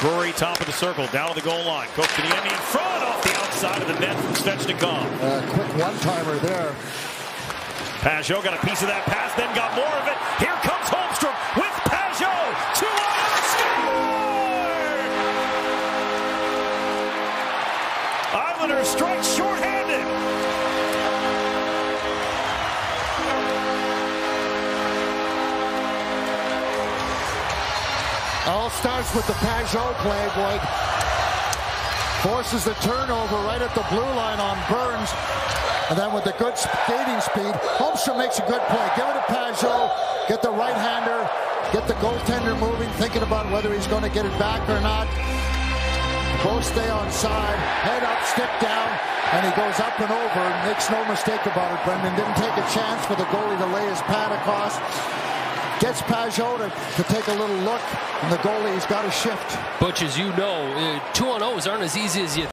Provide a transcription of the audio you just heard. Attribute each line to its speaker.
Speaker 1: Drury top of the circle, down to the goal line. Kotkaniemi in front, off the outside of the net from Svechnikov.
Speaker 2: Uh, quick one-timer there.
Speaker 1: Pageau got a piece of that pass, then got more of it. Here comes Holmstrom with Pageau. Two on score! Islanders strike shorthanded.
Speaker 2: All starts with the Pageau play, Boyd. Forces the turnover right at the blue line on Burns. And then with the good skating speed, Holmstrom makes a good play. Give it to Pageau, get the right-hander, get the goaltender moving, thinking about whether he's going to get it back or not. Both stay on side, head up, stick down, and he goes up and over. Makes no mistake about it, Brendan. Didn't take a chance for the goalie to lay his pad across. Gets Pageau to, to take a little look, and the goalie's got to shift.
Speaker 3: Butch, as you know, uh, two on O's aren't as easy as you